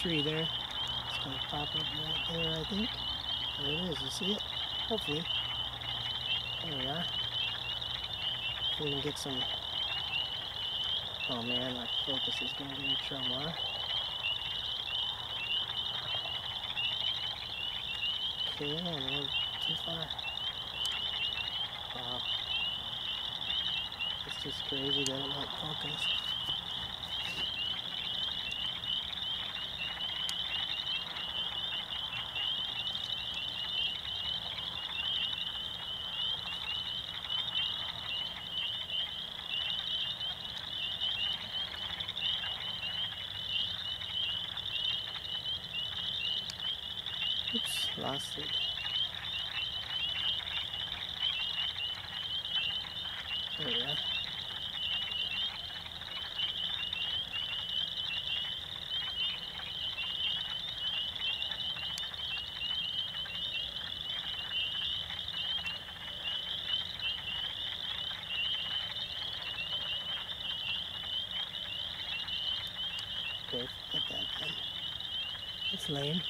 tree there. It's gonna pop up right there, I think. There it is, you see it? Hopefully. There we are. If we can get some... Oh man, my focus is gonna give me trouble, huh? Okay, a little too far. Wow. It's just crazy that it won't focus. Oops, lost it. There we are. Okay, get that then. It's lame.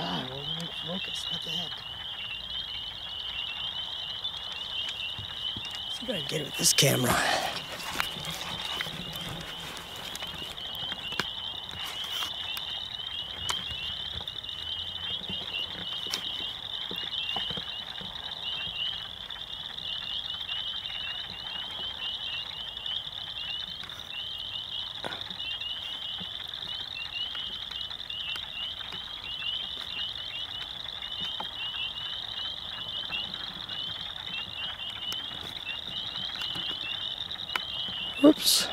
Ah, it won't make focus. What the heck? See if I can get it with this camera. Whoops.